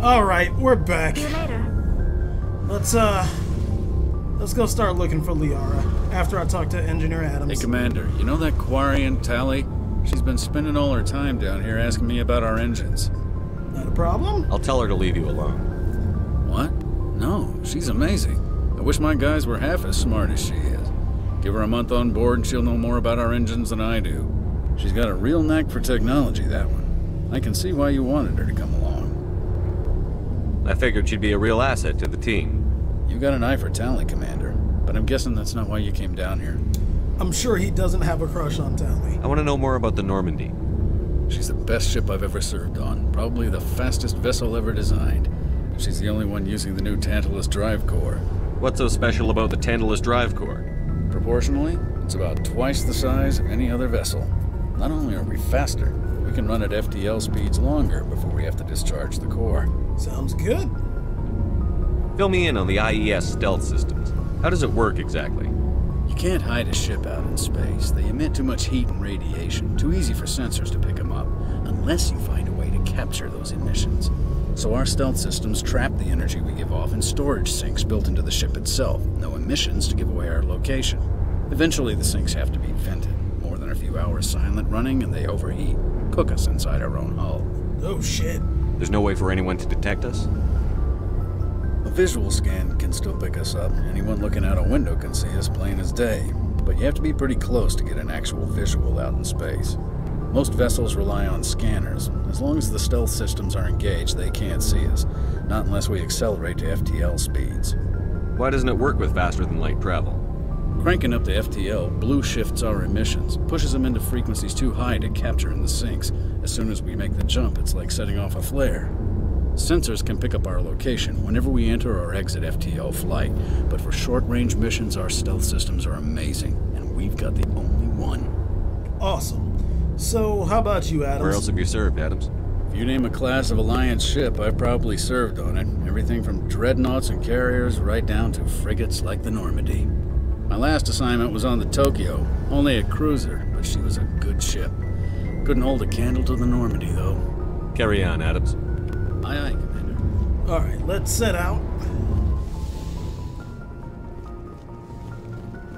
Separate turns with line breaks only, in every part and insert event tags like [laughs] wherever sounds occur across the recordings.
All right, we're back.
See you later.
Let's uh, let's go start looking for Liara after I talk to Engineer Adams.
Hey, Commander, you know that Quarian Tali? She's been spending all her time down here asking me about our engines.
Not a problem.
I'll tell her to leave you alone.
What? No, she's amazing. I wish my guys were half as smart as she is. Give her a month on board and she'll know more about our engines than I do. She's got a real knack for technology, that one. I can see why you wanted her to come along.
I figured she'd be a real asset to the team.
You've got an eye for talent, Commander, but I'm guessing that's not why you came down here.
I'm sure he doesn't have a crush on Tali.
I want to know more about the Normandy.
She's the best ship I've ever served on, probably the fastest vessel ever designed. She's the only one using the new Tantalus drive core.
What's so special about the Tantalus drive core?
Proportionally, it's about twice the size of any other vessel. Not only are we faster, we can run at FTL speeds longer before we have to discharge the core.
Sounds good.
Fill me in on the IES stealth systems. How does it work exactly?
You can't hide a ship out in space. They emit too much heat and radiation, too easy for sensors to pick them up, unless you find a way to capture those emissions. So our stealth systems trap the energy we give off in storage sinks built into the ship itself. No emissions to give away our location. Eventually the sinks have to be vented. More than a few hours silent running and they overheat. Cook us inside our own hull.
Oh shit.
There's no way for anyone to detect us?
A visual scan can still pick us up. Anyone looking out a window can see us plain as day. But you have to be pretty close to get an actual visual out in space. Most vessels rely on scanners. As long as the stealth systems are engaged, they can't see us. Not unless we accelerate to FTL speeds.
Why doesn't it work with faster than light travel?
Cranking up the FTL blue shifts our emissions, pushes them into frequencies too high to capture in the sinks. As soon as we make the jump, it's like setting off a flare. Sensors can pick up our location whenever we enter or exit FTL flight, but for short-range missions, our stealth systems are amazing, and we've got the only one.
Awesome. So, how about you, Adams?
Where else have you served, Adams?
If you name a class of Alliance ship, I've probably served on it. Everything from dreadnoughts and carriers right down to frigates like the Normandy. My last assignment was on the Tokyo, only a cruiser, but she was a good ship. Couldn't hold a candle to the Normandy, though.
Carry on, Adams.
Aye, aye, Commander.
All right, let's set out.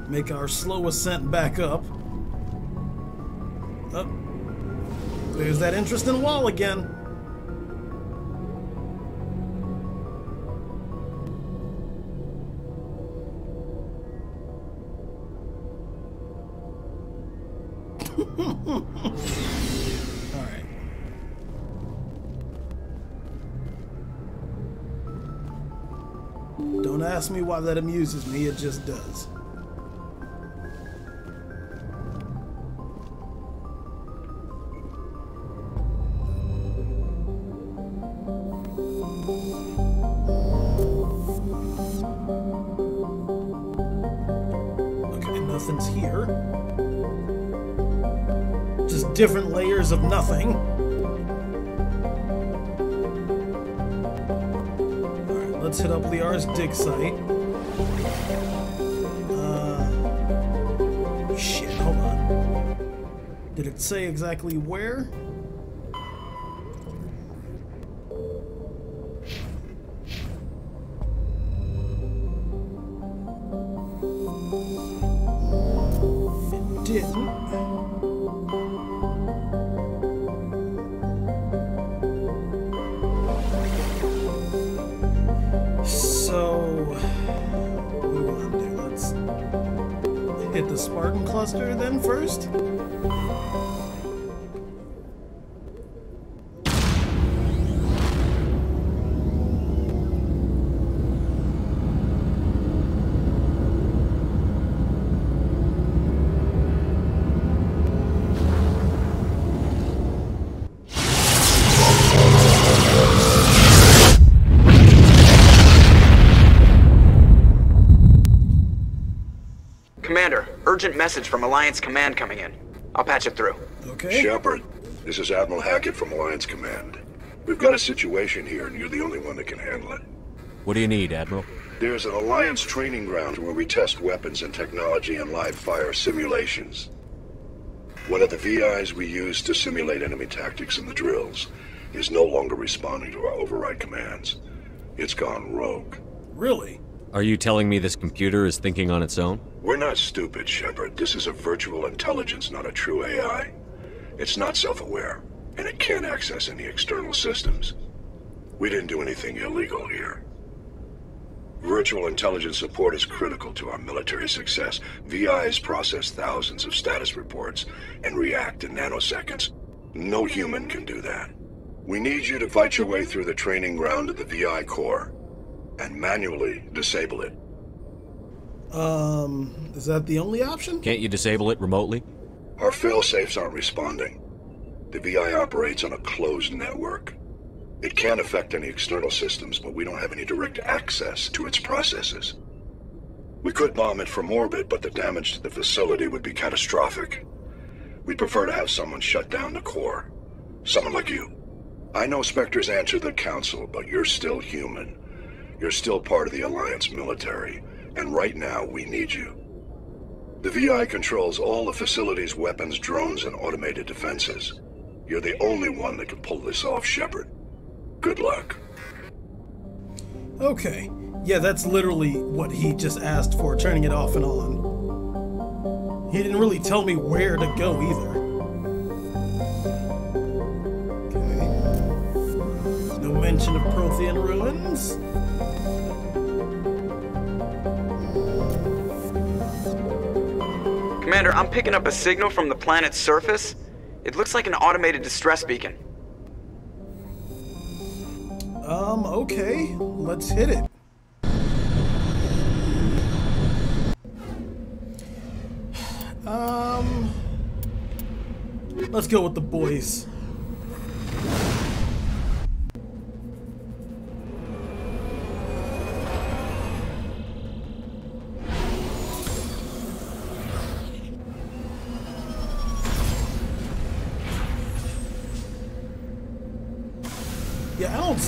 Make our slow ascent back up. Oh, there's that interesting wall again. Ask me why that amuses me, it just does. Okay, nothing's here. Just different layers of nothing. Dig site. Uh, shit, hold on. Did it say exactly where?
Urgent message from Alliance Command coming in. I'll patch it through.
Okay.
Shepard, this is Admiral Hackett from Alliance Command. We've got a situation here, and you're the only one that can handle it.
What do you need, Admiral?
There's an Alliance training ground where we test weapons and technology in live fire simulations. One of the VIs we use to simulate enemy tactics in the drills is no longer responding to our override commands. It's gone rogue.
Really?
Are you telling me this computer is thinking on its own?
We're not stupid, Shepard. This is a virtual intelligence, not a true AI. It's not self-aware, and it can't access any external systems. We didn't do anything illegal here. Virtual intelligence support is critical to our military success. VIs process thousands of status reports and react in nanoseconds. No human can do that. We need you to fight your way through the training ground of the VI core and manually disable it.
Um, is that the only option?
Can't you disable it remotely?
Our failsafes aren't responding. The VI operates on a closed network. It can't affect any external systems, but we don't have any direct access to its processes. We could bomb it from orbit, but the damage to the facility would be catastrophic. We'd prefer to have someone shut down the core. Someone like you. I know Spectres answer the Council, but you're still human. You're still part of the Alliance military, and right now we need you. The VI controls all the facility's weapons, drones, and automated defenses. You're the only one that can pull this off, Shepard. Good luck.
Okay. Yeah, that's literally what he just asked for, turning it off and on. He didn't really tell me where to go either. Okay. No mention of Prothean ruins.
Commander, I'm picking up a signal from the planet's surface. It looks like an automated distress beacon.
Um, okay. Let's hit it. [sighs] Um, let's go with the boys.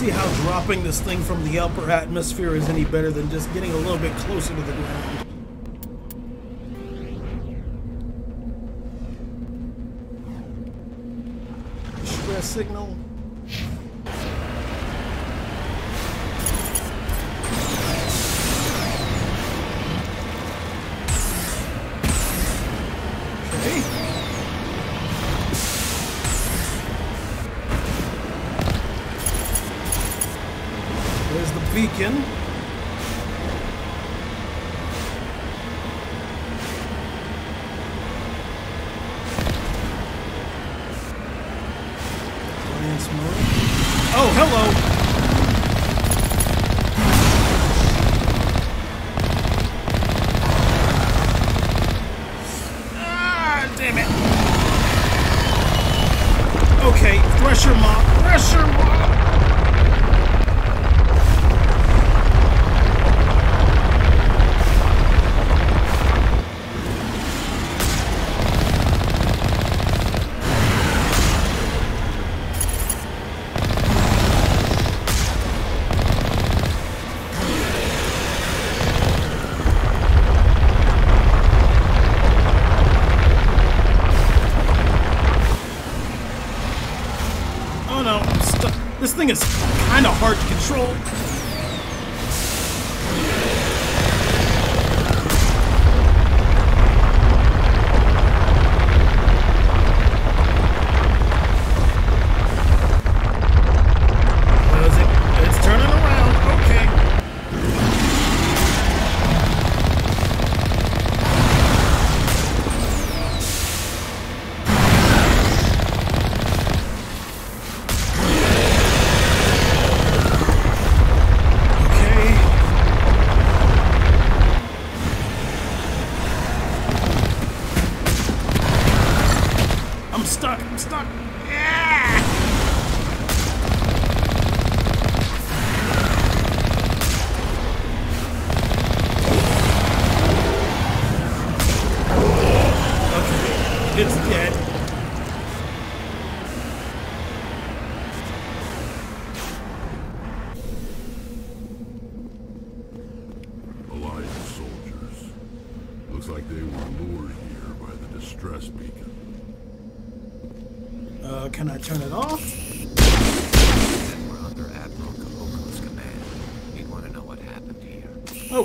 See how dropping this thing from the upper atmosphere is any better than just getting a little bit closer to the ground. Stress signal.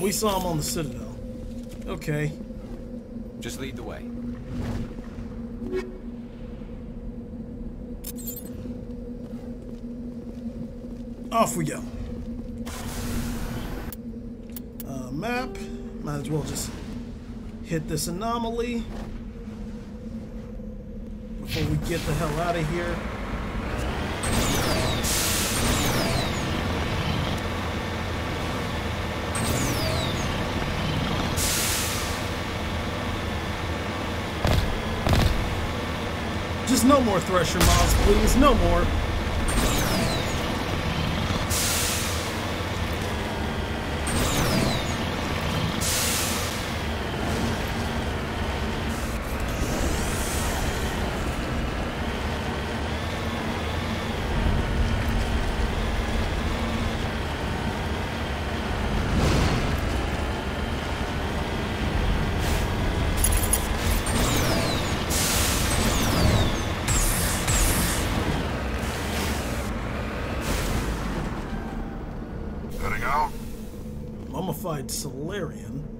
We saw him on the Citadel. Okay.
Just lead the way.
Off we go. Uh, map. Might as well just hit this anomaly before we get the hell out of here. No more Thresher mods, please. No more.
Heading out?
Mummified Salarian.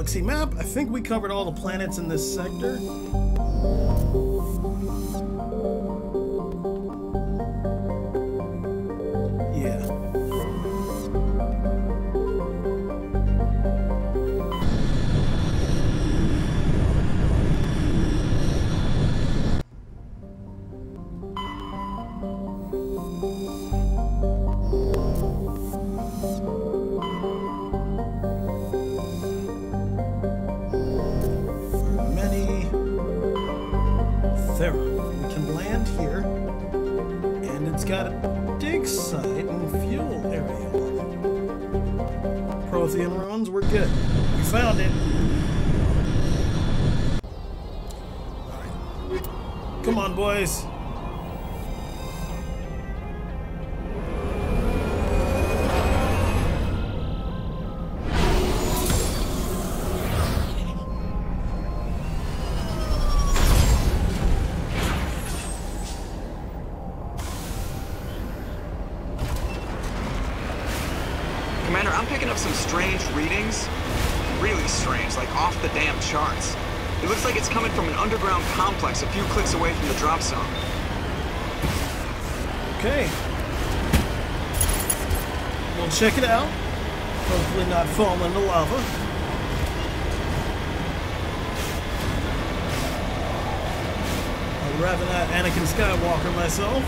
Galaxy map. I think we covered all the planets in this sector. Check it out. Hopefully not fall into lava. I'd rather not Anakin Skywalker myself.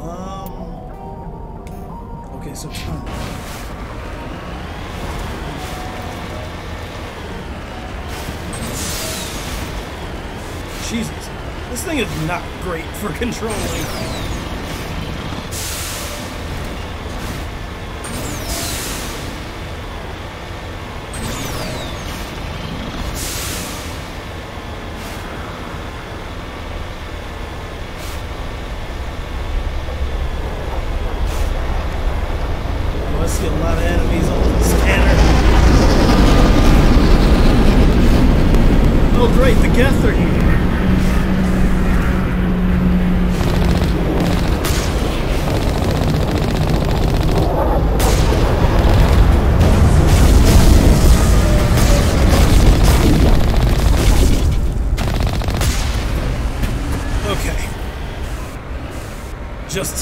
Um. Okay, so This thing is not great for controlling.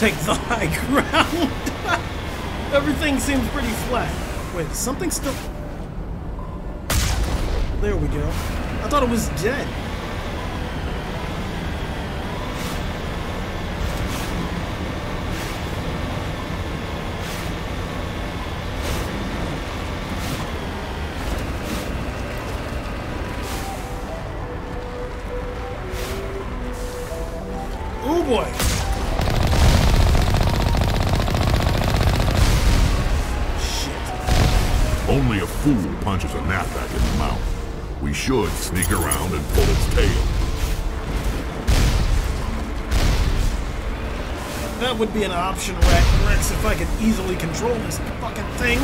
Take the high [laughs] ground. Everything seems pretty flat. Wait, is something still. There we go. I thought it was dead.
Should sneak around and pull its tail.
That would be an option, Rex, if I could easily control this fucking thing.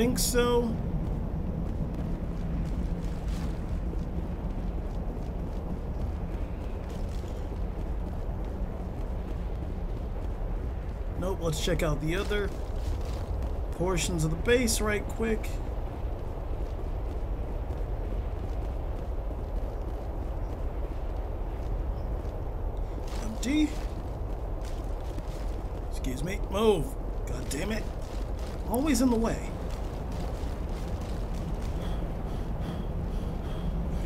Think so. Nope, let's check out the other portions of the base right quick. Empty. Excuse me. Move. God damn it. Always in the way.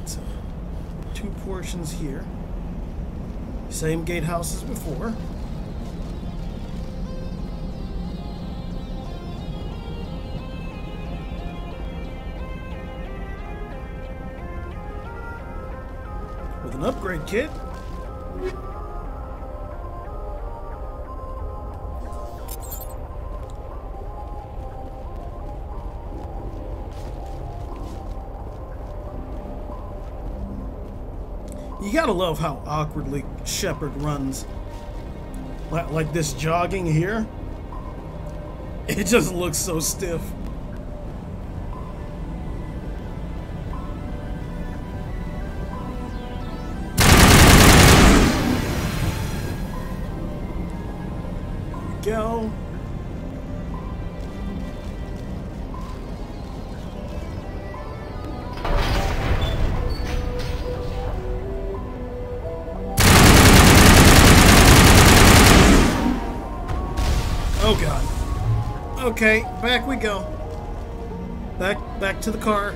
Right, so two here. Same gatehouse as before. with an upgrade kit. You gotta love how awkwardly Shepard runs. Like, this jogging here. It just looks so stiff. go. Okay, back we go. Back back to the car.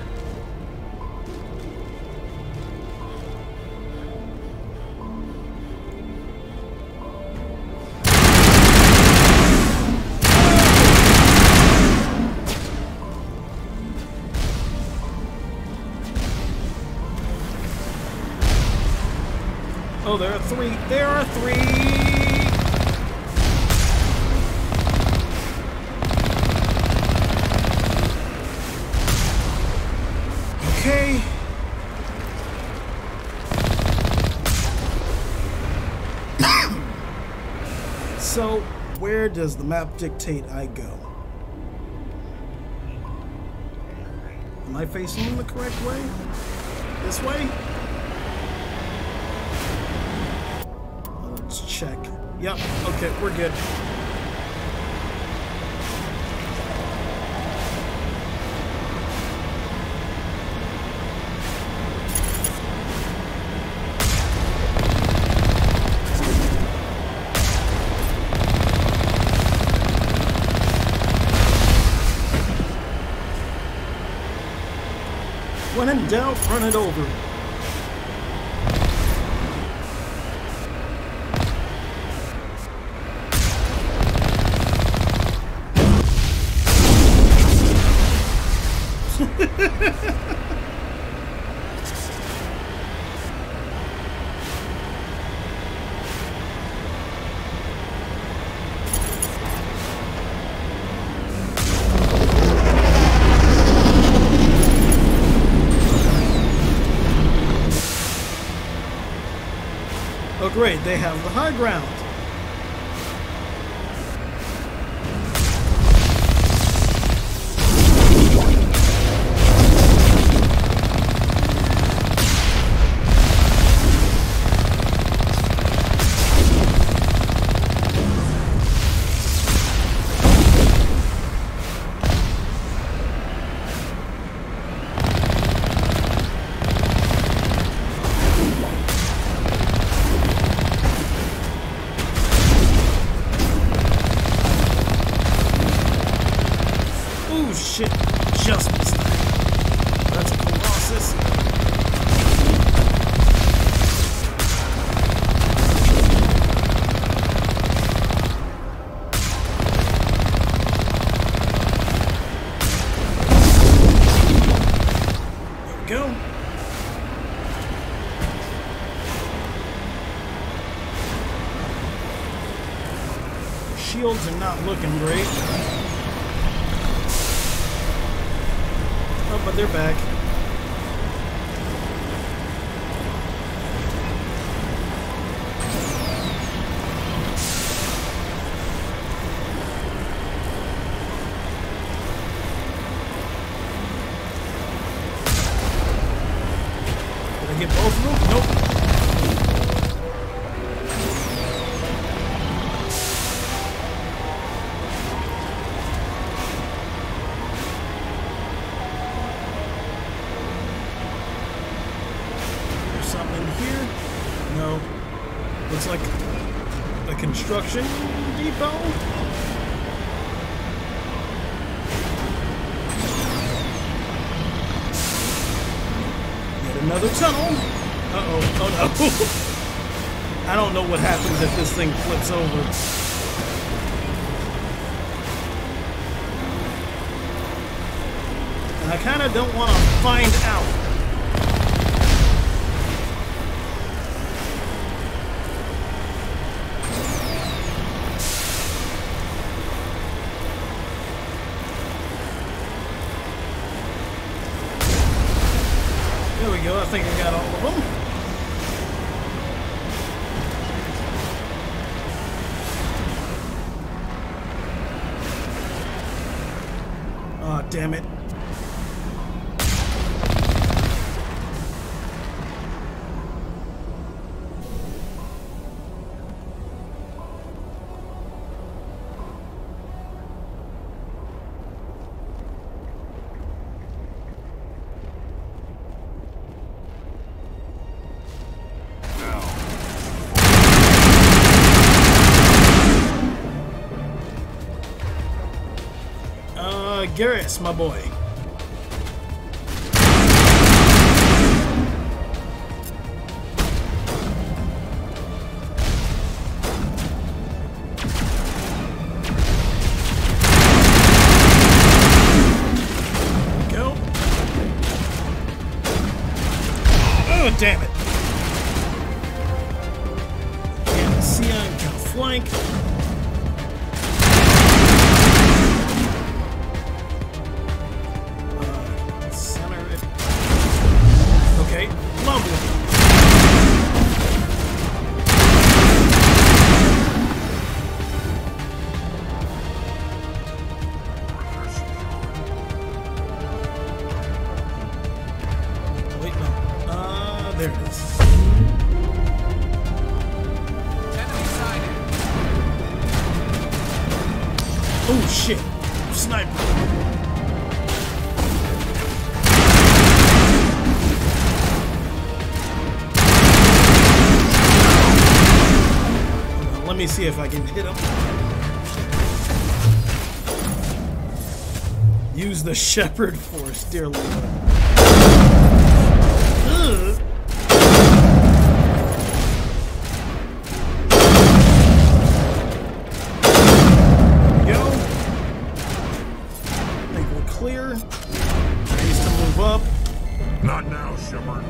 Does the map dictate I go? Am I facing in the correct way? This way? Let's check. Yep, okay, we're good. Doubt, run it over. Great, they have the high ground. Ooh, shit. Just missed that. That's a Colossus. There we go. Shields are not looking another tunnel. Uh-oh. Oh no. [laughs] I don't know what happens if this thing flips over. And I kind of don't want to find out. Garrus, my boy. Me see if I can hit him. Use the shepherd force, dear lord. Ugh. There we. I think we're clear. He's move up.
Not now, Shepard.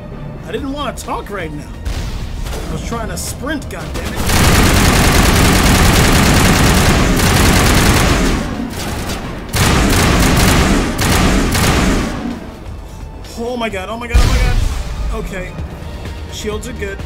I didn't want to talk right now. I was trying to sprint, goddammit. My god, oh my god, oh my god. Okay. Shields are good.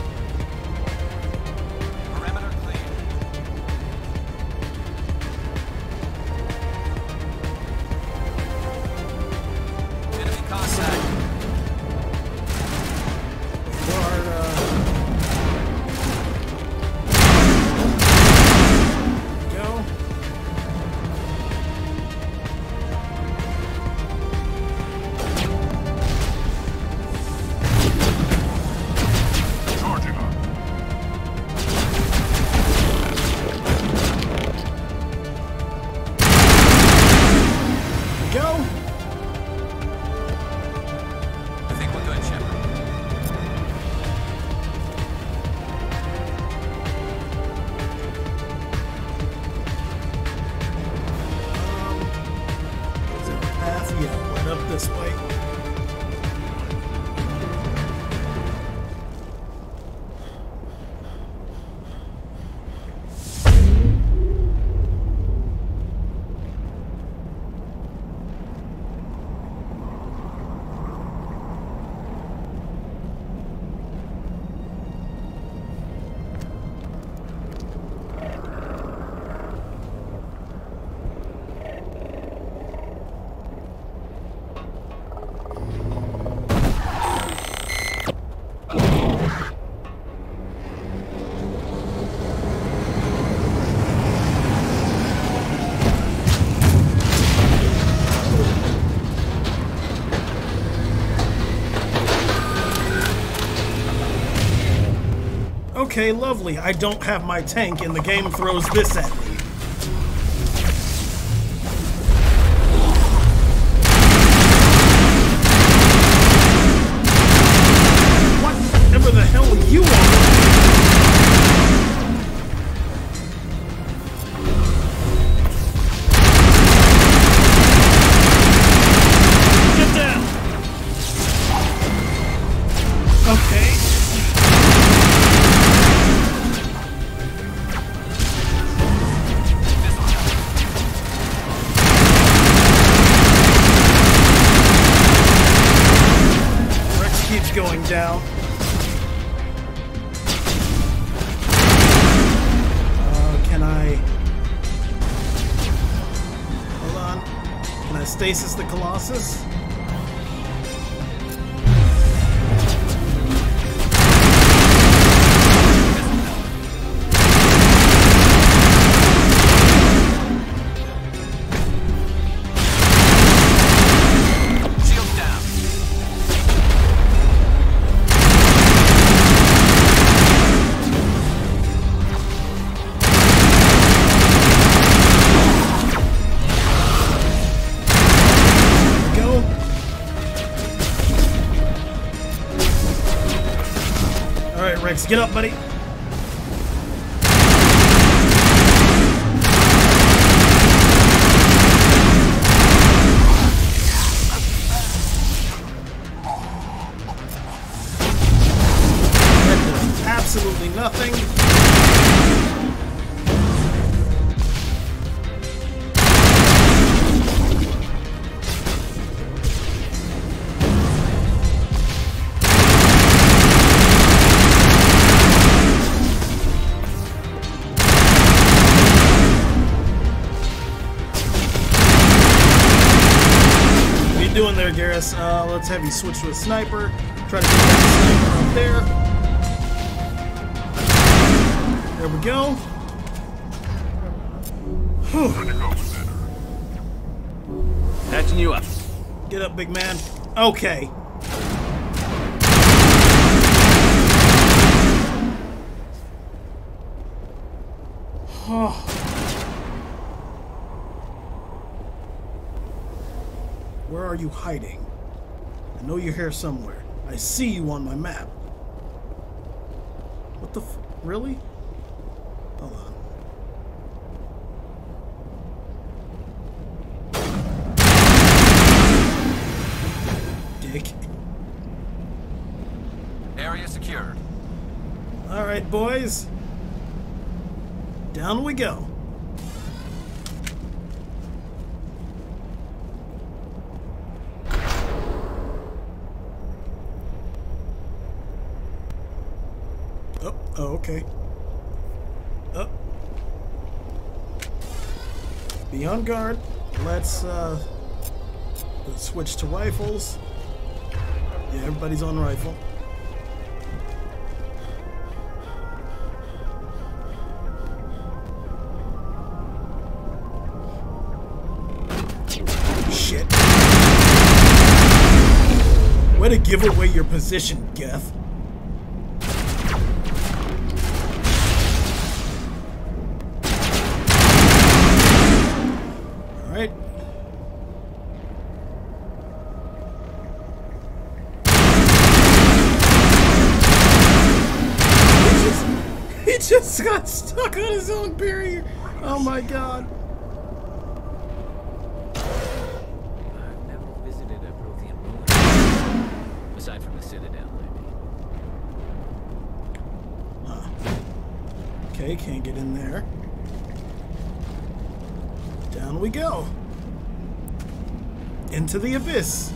Okay, lovely. I don't have my tank and the game throws this at me. Get up, buddy. Uh, let's have you switch to a sniper. Try to get that sniper up there. There we go.
Good to go, Commander.
Patching you up.
Get up, big man. Okay. Where are you hiding? I know you're here somewhere. I see you on my map. What the f- really? Hold on. Dick.
Area
secured. Alright, boys. Down we go. Okay. Oh. Be on guard. Let's, uh, switch to rifles. Yeah, everybody's on rifle. Shit. Way to give away your position, Geth. Alright. He just, he just got stuck on his own barrier. Oh my god.
I've never visited a Prothean ruin. Aside from the Citadel, maybe.
Okay, can't get in there. Down we go. Into the abyss.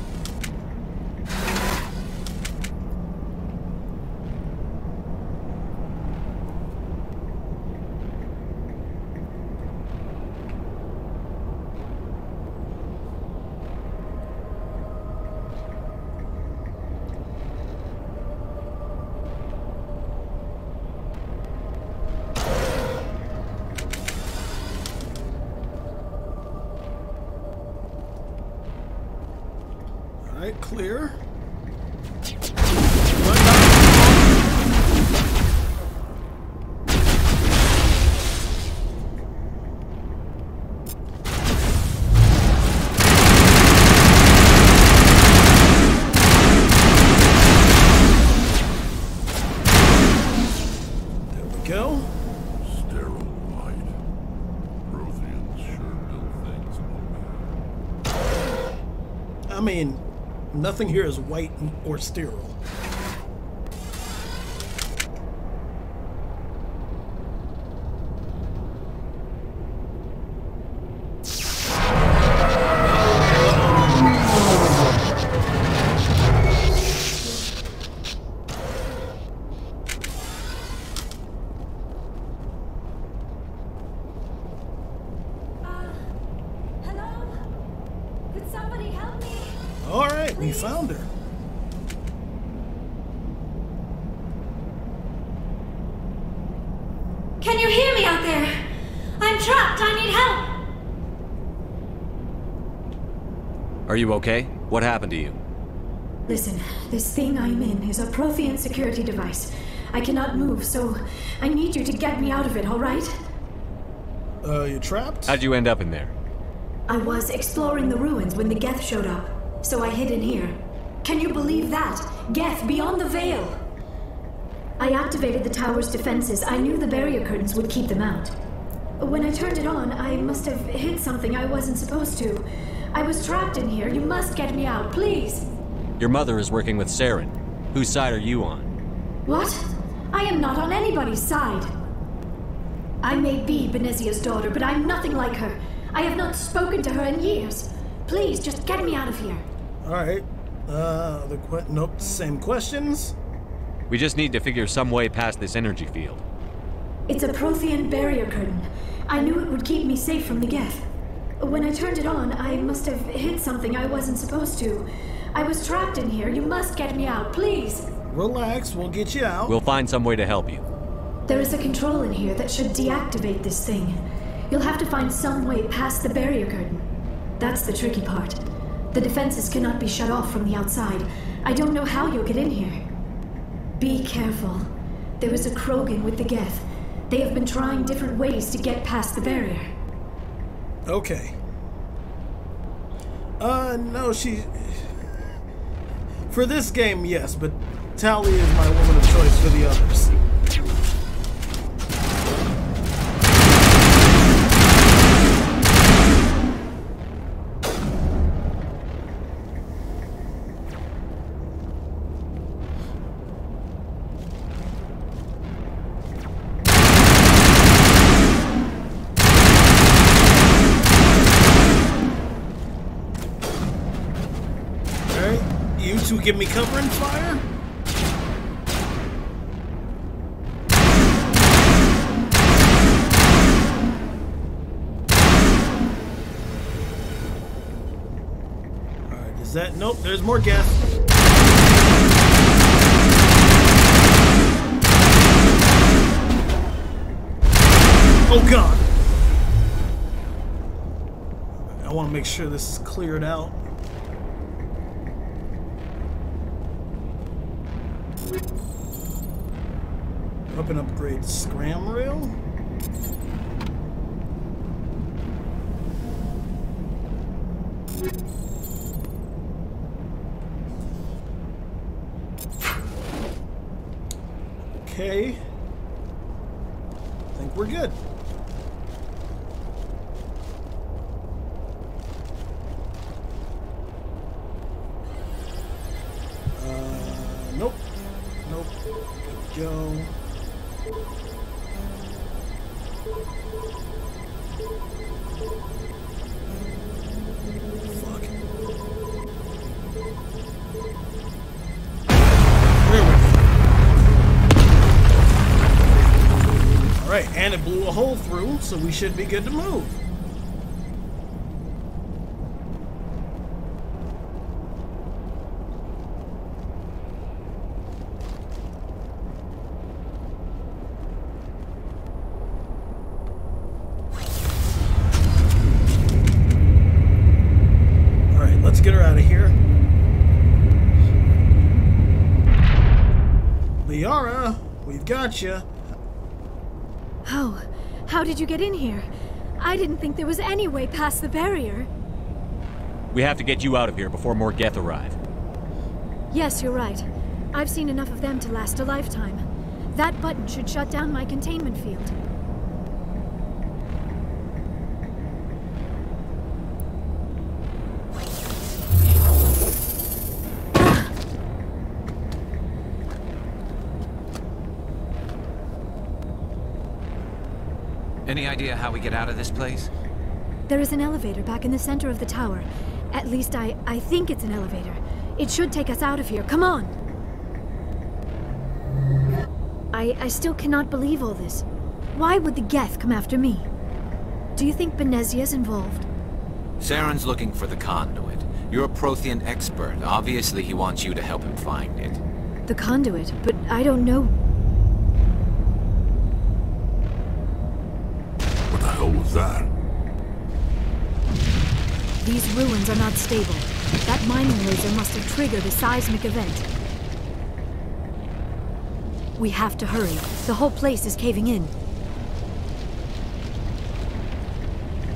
Alright, clear. But not- There we go.
Sterile white. Protheans sure built things.
I mean, nothing here is white or sterile.
Uh, hello? Could somebody help me?
Alright, we found her.
Can you hear me out there? I'm trapped. I need help.
Are you okay? What happened to you?
Listen, this thing I'm in is a Prothean security device. I cannot move, so I need you to get me out of it, all right?
Uh, you trapped?
How'd you end up in there?
I was exploring the ruins when the Geth showed up, so I hid in here. Can you believe that? Geth beyond the veil! I activated the tower's defenses. I knew the barrier curtains would keep them out. When I turned it on, I must have hit something I wasn't supposed to. I was trapped in here. You must get me out, please!
Your mother is working with Saren. Whose side are you on?
What? I am not on anybody's side. I may be Benezia's daughter, but I'm nothing like her. I have not spoken to her in years. Please, just get me out of here.
Alright. Uh, the que- nope, same questions.
We just need to figure some way past this energy field.
It's a Prothean barrier curtain. I knew it would keep me safe from the Geth. When I turned it on, I must have hit something I wasn't supposed to. I was trapped in here. You must get me out, please.
Relax, we'll get you out.
We'll find some way to help you.
There is a control in here that should deactivate this thing. You'll have to find some way past the barrier curtain. That's the tricky part. The defenses cannot be shut off from the outside. I don't know how you'll get in here. Be careful. There is a Krogan with the Geth. They have been trying different ways to get past the barrier.
Okay. Uh, no, she. For this game, yes, but Tali is my woman of choice for the others. You two give me cover and fire? Alright, is that... Nope, there's more gas. Oh god! I want to make sure this is cleared out. Weapon upgrade scram rail. So we should be good to move. Alright, let's get her out of here. Liara, we've got you.
Oh, how did you get in here? I didn't think there was any way past the barrier.
We have to get you out of here before more Geth arrive.
Yes, you're right. I've seen enough of them to last a lifetime. That button should shut down my containment field.
How we get out of this place?
There is an elevator back in the center of the tower. At least I, I think it's an elevator. It should take us out of here. Come on! I, I still cannot believe all this. Why would the Geth come after me? Do you think Benezia's involved?
Saren's looking for the conduit. You're a Prothean expert. Obviously, he wants you to help him find it.
The conduit, but I don't know.
What the that?
These ruins are not stable. That mining laser must have triggered a seismic event. We have to hurry. The whole place is caving in.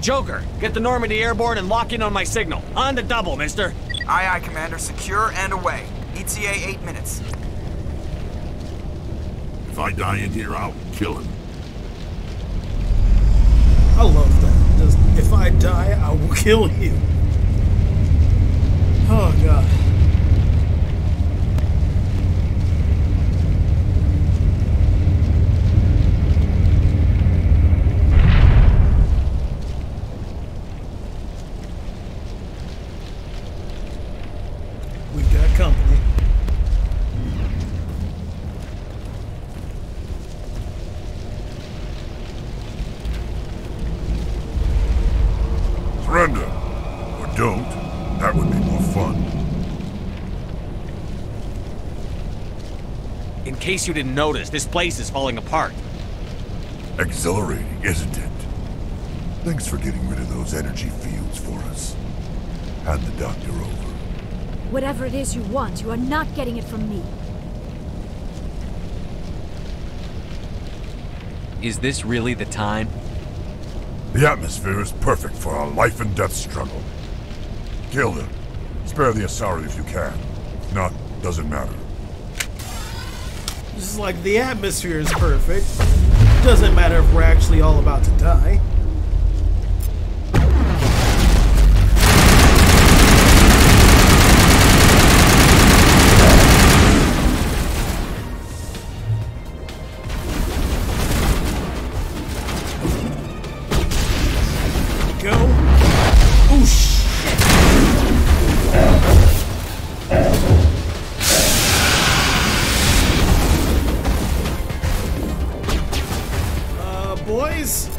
Joker, get the Normandy airborne and lock in on my signal. On the double, mister.
Aye, aye, Commander. Secure and away. ETA eight minutes.
If I die in here, I'll kill him.
I love that. Just, if I die, I will [laughs] kill you. Oh god.
Case you didn't notice, this place is falling apart.
Exhilarating, isn't it? Thanks for getting rid of those energy fields for us. Hand the doctor over.
Whatever it is you want, you are not getting it from me.
Is this really the time?
The atmosphere is perfect for a life and death struggle. Kill them. Spare the Asari if you can. If not, doesn't matter.
Is like the atmosphere is perfect. Doesn't matter if we're actually all about to die.
guys.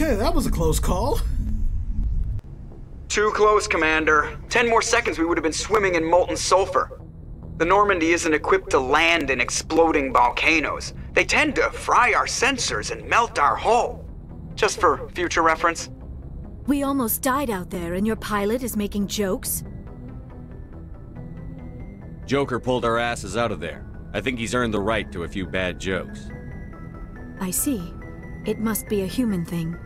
Okay, that was a close call.
Too close, Commander. Ten more seconds we would have been swimming in molten sulfur. The Normandy isn't equipped to land in exploding volcanoes. They tend to fry our sensors and melt our hull. Just for future reference.
We almost died out there, and your pilot is making jokes?
Joker pulled our asses out of there. I think he's earned the right to a few bad jokes.
I see. It must be a human thing.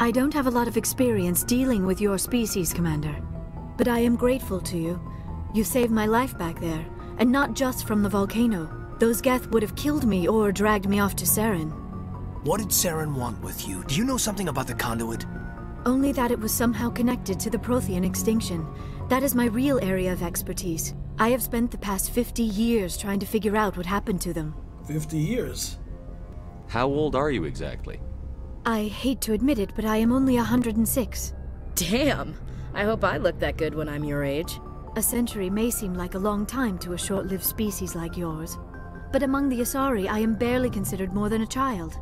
I don't have a lot of experience dealing with your species, Commander. But I am grateful to you. You saved my life back there, and not just from the volcano. Those Geth would have killed me or dragged me off to Saren.
What did Saren want with you? Do you know something about the conduit?
Only that it was somehow connected to the Prothean extinction. That is my real area of expertise. I have spent the past 50 years trying to figure out what happened to them.
50 years.
How old are you exactly?
I hate to admit it, but I am only 106.
Damn! I hope I look that good when I'm your age.
A century may seem like a long time to a short lived species like yours, but among the Asari, I am barely considered more than a child.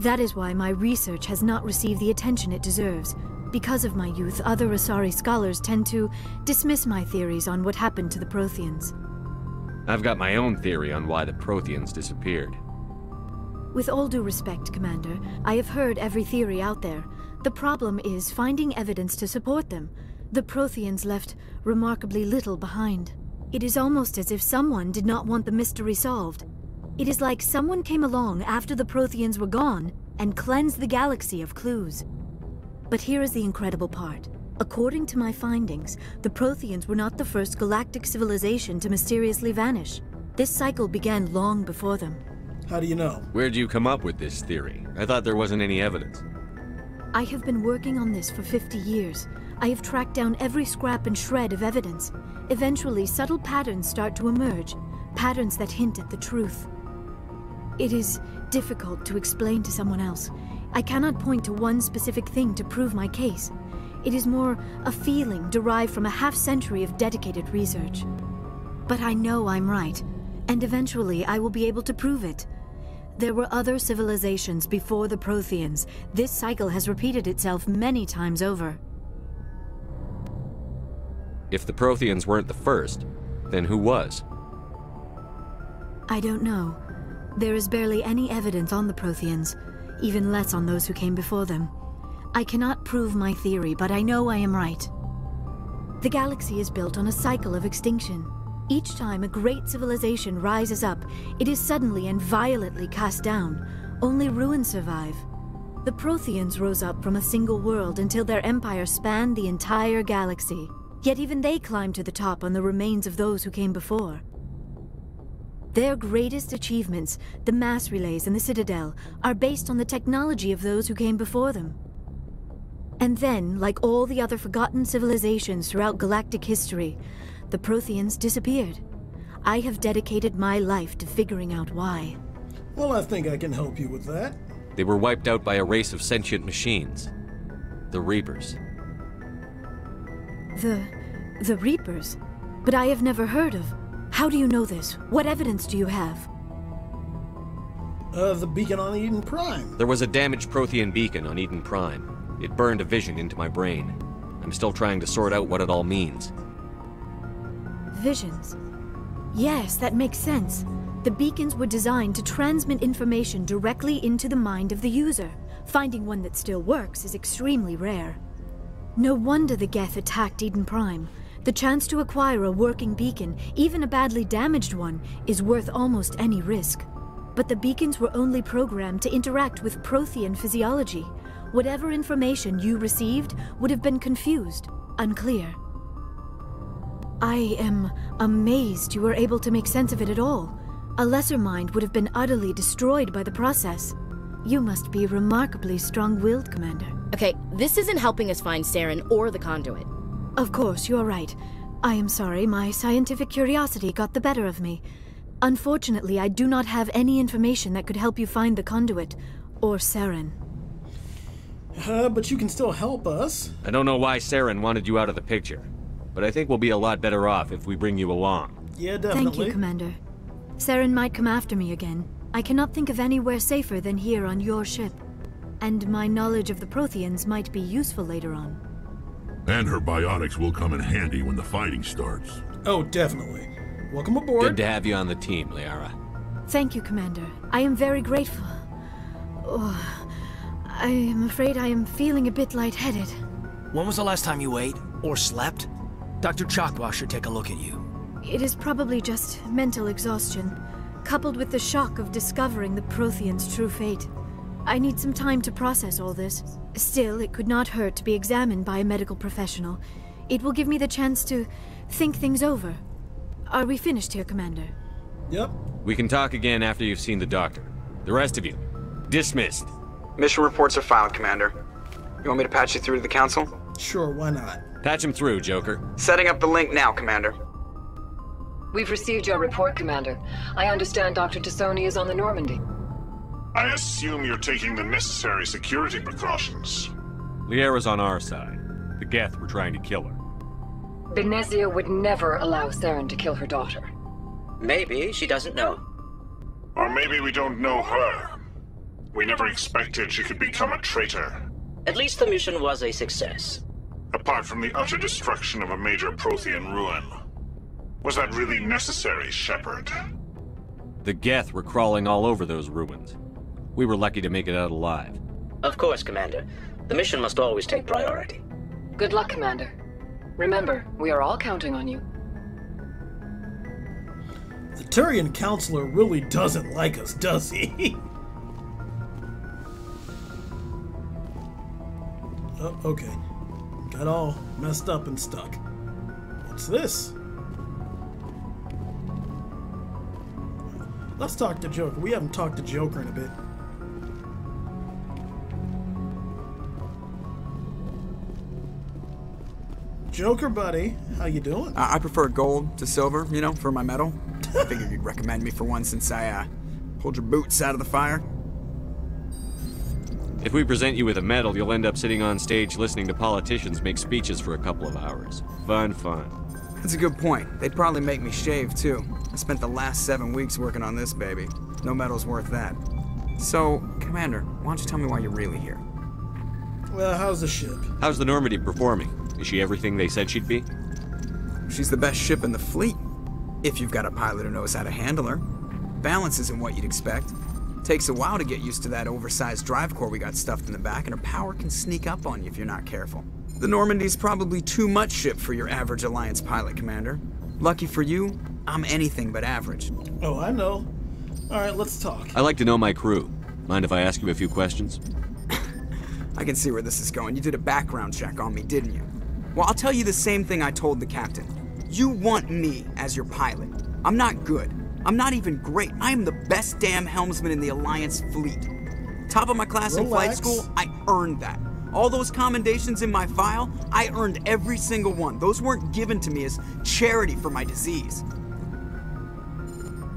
That is why my research has not received the attention it deserves. Because of my youth, other Asari scholars tend to dismiss my theories on what happened to the Protheans.
I've got my own theory on why the Protheans disappeared.
With all due respect, Commander, I have heard every theory out there. The problem is finding evidence to support them. The Protheans left remarkably little behind. It is almost as if someone did not want the mystery solved. It is like someone came along after the Protheans were gone and cleansed the galaxy of clues. But here is the incredible part. According to my findings, the Protheans were not the first galactic civilization to mysteriously vanish. This cycle began long before them.
How do you know?
Where'd you come up with this theory? I thought there wasn't any evidence.
I have been working on this for 50 years. I have tracked down every scrap and shred of evidence. Eventually, subtle patterns start to emerge, patterns that hint at the truth. It is difficult to explain to someone else. I cannot point to one specific thing to prove my case. It is more a feeling derived from a half century of dedicated research. But I know I'm right, and eventually I will be able to prove it. There were other civilizations before the Protheans. This cycle has repeated itself many times over.
If the Protheans weren't the first, then who was?
I don't know. There is barely any evidence on the Protheans, even less on those who came before them. I cannot prove my theory, but I know I am right. The galaxy is built on a cycle of extinction. Each time a great civilization rises up, it is suddenly and violently cast down. Only ruins survive. The Protheans rose up from a single world until their empire spanned the entire galaxy. Yet even they climbed to the top on the remains of those who came before. Their greatest achievements, the mass relays and the Citadel, are based on the technology of those who came before them. And then, like all the other forgotten civilizations throughout galactic history, the Protheans disappeared. I have dedicated my life to figuring out why.
Well, I think I can help you with that.
They were wiped out by a race of sentient machines. The Reapers.
The. the Reapers? But I have never heard of. How do you know this? What evidence do you have?
Uh, the beacon on Eden Prime.
There was a damaged Prothean beacon on Eden Prime. It burned a vision into my brain. I'm still trying to sort out what it all means.
Visions. Yes, that makes sense. The beacons were designed to transmit information directly into the mind of the user. Finding one that still works is extremely rare. No wonder the Geth attacked Eden Prime. The chance to acquire a working beacon, even a badly damaged one, is worth almost any risk. But the beacons were only programmed to interact with Prothean physiology. Whatever information you received would have been confused, unclear. I am amazed you were able to make sense of it at all. A lesser mind would have been utterly destroyed by the process. You must be remarkably strong-willed, Commander.
Okay, this isn't helping us find Saren or the conduit.
Of course, you're right. I am sorry, my scientific curiosity got the better of me. Unfortunately, I do not have any information that could help you find the conduit, or Saren.
Uh, but you can still help us.
I don't know why Saren wanted you out of the picture, but I think we'll be a lot better off if we bring you along.
Yeah, definitely.
Thank you, Commander. Saren might come after me again. I cannot think of anywhere safer than here on your ship. And my knowledge of the Protheans might be useful later on.
And her biotics will come in handy when the fighting starts.
Oh, definitely. Welcome aboard.
Good to have you on the team, Liara.
Thank you, Commander. I am very grateful. Oh, I am afraid I am feeling a bit lightheaded.
When was the last time you ate? Or slept? Dr. Chakwas should take a look at you.
It is probably just mental exhaustion, coupled with the shock of discovering the Prothean's true fate. I need some time to process all this. Still, it could not hurt to be examined by a medical professional. It will give me the chance to think things over. Are we finished here, Commander?
Yep.
We can talk again after you've seen the doctor. The rest of you, dismissed.
Mission reports are filed, Commander. You want me to patch you through to the Council?
Sure, why not?
Patch him through, Joker.
Setting up the link now, Commander.
We've received your report, Commander. I understand Dr. T'Soni is on the Normandy.
I assume you're taking the necessary security precautions.
Liara's on our side. The Geth were trying to kill her.
Benezia would never allow Saren to kill her daughter.
Maybe she doesn't know.
Or maybe we don't know her. We never expected she could become a traitor.
At least the mission was a success.
Apart from the utter destruction of a major Prothean ruin. Was that really necessary, Shepard?
The Geth were crawling all over those ruins. We were lucky to make it out alive.
Of course, Commander. The mission must always take priority.
Good luck, Commander. Remember, we are all counting on you.
The Turian councilor really doesn't like us, does he? oh, [laughs] okay. Got all messed up and stuck. What's this? Let's talk to Joker. We haven't talked to Joker in a bit. Joker, buddy, how you doing?
I, I prefer gold to silver, you know, for my medal. I figured you'd recommend me for one since I uh, pulled your boots out of the fire.
If we present you with a medal, you'll end up sitting on stage listening to politicians make speeches for a couple of hours. Fun, fun.
That's a good point. They'd probably make me shave, too. I spent the last seven weeks working on this baby. No medal's worth that. So, Commander, why don't you tell me why you're really here?
Well, how's the ship?
How's the Normandy performing? Is she everything they said she'd be?
She's the best ship in the fleet. If you've got a pilot who knows how to handle her. Balance isn't what you'd expect. Takes a while to get used to that oversized drive core we got stuffed in the back, and her power can sneak up on you if you're not careful. The Normandy's probably too much ship for your average Alliance pilot, Commander. Lucky for you, I'm anything but average.
Oh, I know. All right, let's talk.
I like to know my crew. Mind if I ask you a few questions? [laughs]
I can see where this is going. You did a background check on me, didn't you? Well, I'll tell you the same thing I told the captain. You want me as your pilot. I'm not good. I'm not even great. I am the best damn helmsman in the Alliance fleet. Top of my class in flight school, I earned that. All those commendations in my file, I earned every single one. Those weren't given to me as charity for my disease.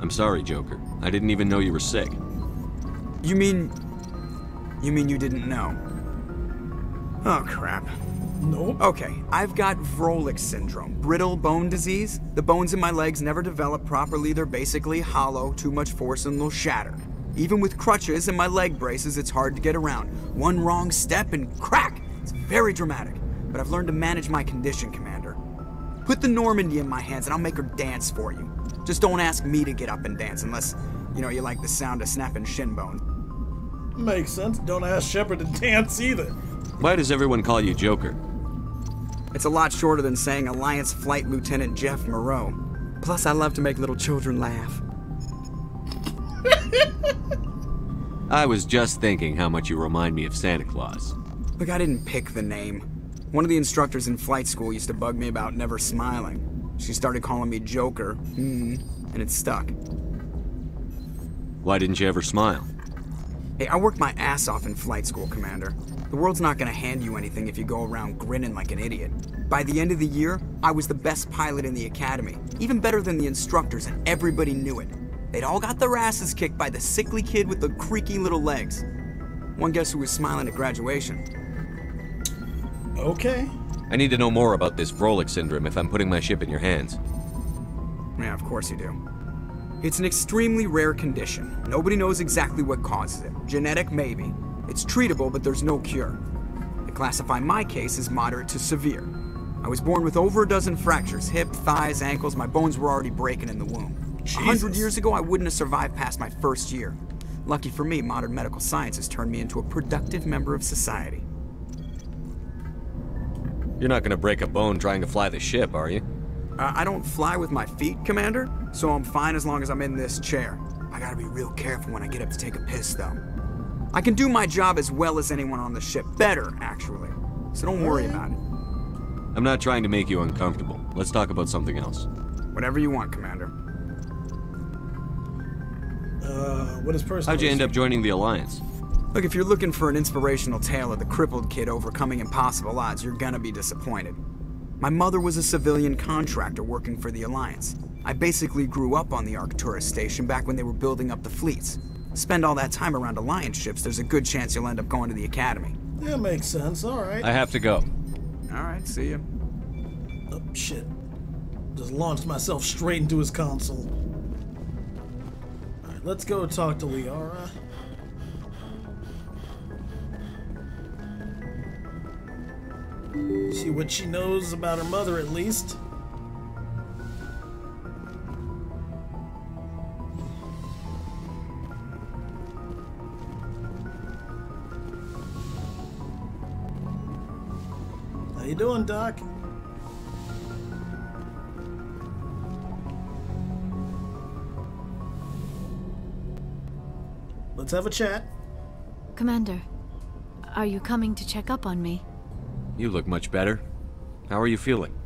I'm sorry, Joker. I didn't even know you were sick.
You mean... You mean you didn't know? Oh, crap.
No.
Okay, I've got Vrolik syndrome, brittle bone disease. The bones in my legs never develop properly. They're basically hollow, too much force, and they'll shatter. Even with crutches and my leg braces, it's hard to get around. One wrong step and crack! It's very dramatic. But I've learned to manage my condition, Commander. Put the Normandy in my hands and I'll make her dance for you. Just don't ask me to get up and dance unless, you know, you like the sound of snapping shin bones.
Makes sense. Don't ask Shepard to dance either.
Why does everyone call you Joker?
It's a lot shorter than saying Alliance Flight Lieutenant Jeff Moreau. Plus, I love to make little children laugh. [laughs]
I was just thinking how much you remind me of Santa Claus.
Look, I didn't pick the name. One of the instructors in flight school used to bug me about never smiling. She started calling me Joker, hmm, and it stuck.
Why didn't you ever smile?
Hey, I worked my ass off in flight school, Commander. The world's not gonna hand you anything if you go around grinning like an idiot. By the end of the year, I was the best pilot in the academy, even better than the instructors, and everybody knew it. They'd all got their asses kicked by the sickly kid with the creaky little legs. One guess who was smiling at graduation?
Okay.
I need to know more about this Vrolik syndrome if I'm putting my ship in your hands.
Yeah, of course you do. It's an extremely rare condition. Nobody knows exactly what causes it. Genetic, maybe. It's treatable, but there's no cure. They classify my case as moderate to severe. I was born with over a dozen fractures hip, thighs, ankles. My bones were already breaking in the womb. A hundred years ago, I wouldn't have survived past my first year. Lucky for me, modern medical science has turned me into a productive member of society.
You're not gonna break a bone trying to fly the ship, are you?
Uh, I don't fly with my feet, Commander, so I'm fine as long as I'm in this chair. I gotta be real careful when I get up to take a piss, though. I can do my job as well as anyone on the ship. Better, actually. So don't worry about it.
I'm not trying to make you uncomfortable. Let's talk about something else.
Whatever you want, Commander.
Uh, what is personal?
How'd you end up joining the Alliance?
Look, if you're looking for an inspirational tale of the crippled kid overcoming impossible odds, you're gonna be disappointed. My mother was a civilian contractor working for the Alliance. I basically grew up on the Arcturus station back when they were building up the fleets. Spend all that time around Alliance ships, there's a good chance you'll end up going to the Academy.
That makes sense. All right.
I have to go.
All right, see ya.
Oh, shit. Just launched myself straight into his console. Alright, let's go talk to Liara. See what she knows about her mother, at least. How you doing, Doc? Let's have a chat.
Commander, are you coming to check up on me?
You look much better. How are you feeling?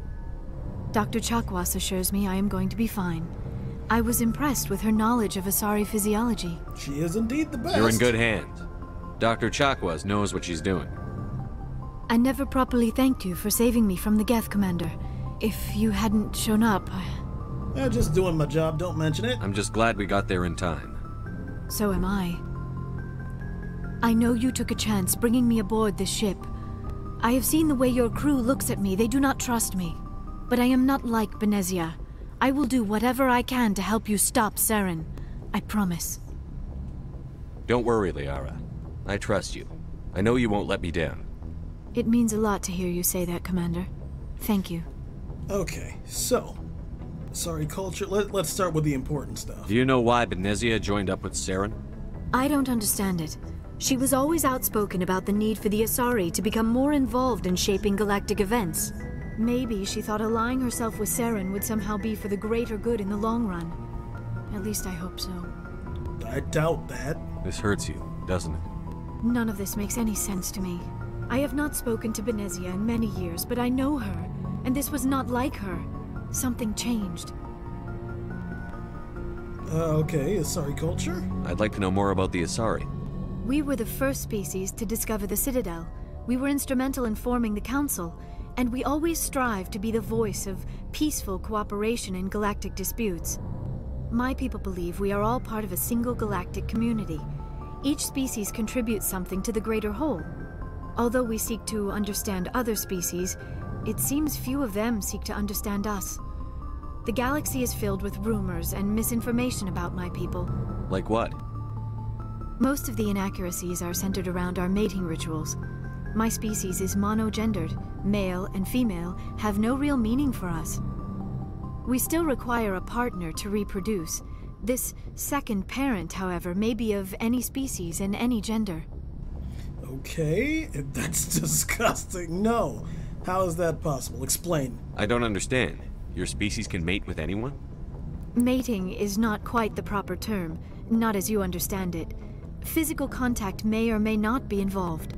Dr. Chakwas assures me I am going to be fine. I was impressed with her knowledge of Asari physiology.
She is indeed the best.
You're in good hands. Dr. Chakwas knows what she's doing.
I never properly thanked you for saving me from the Geth, Commander. If you hadn't shown up, I...
Yeah, just doing my job, don't mention it.
I'm just glad we got there in time.
so am I. I know you took a chance bringing me aboard this ship. I have seen the way your crew looks at me. They do not trust me. But I am not like Benezia. I will do whatever I can to help you stop Saren. I promise.
Don't worry, Liara. I trust you. I know you won't let me down.
It means a lot to hear you say that, Commander. Thank you.
Okay, so. Sorry, culture. Let, let's start with the important stuff.
Do you know why Benezia joined up with Saren?
I don't understand it. She was always outspoken about the need for the Asari to become more involved in shaping galactic events. Maybe she thought allying herself with Saren would somehow be for the greater good in the long run. At least I hope so.
I doubt that.
This hurts you, doesn't it?
None of this makes any sense to me. I have not spoken to Benezia in many years, but I know her, and this was not like her. Something changed.
Uh, okay, Asari culture?
I'd like to know more about the Asari.
We were the first species to discover the Citadel. We were instrumental in forming the Council, and we always strive to be the voice of peaceful cooperation in galactic disputes. My people believe we are all part of a single galactic community. Each species contributes something to the greater whole. Although we seek to understand other species, it seems few of them seek to understand us. The galaxy is filled with rumors and misinformation about my people.
Like what?
Most of the inaccuracies are centered around our mating rituals. My species is monogendered. Male and female have no real meaning for us. We still require a partner to reproduce. This second parent, however, may be of any species and any gender.
Okay, [laughs] that's disgusting. No. How is that possible? Explain.
I don't understand. Your species can mate with anyone?
Mating is not quite the proper term, not as you understand it. Physical contact may or may not be involved,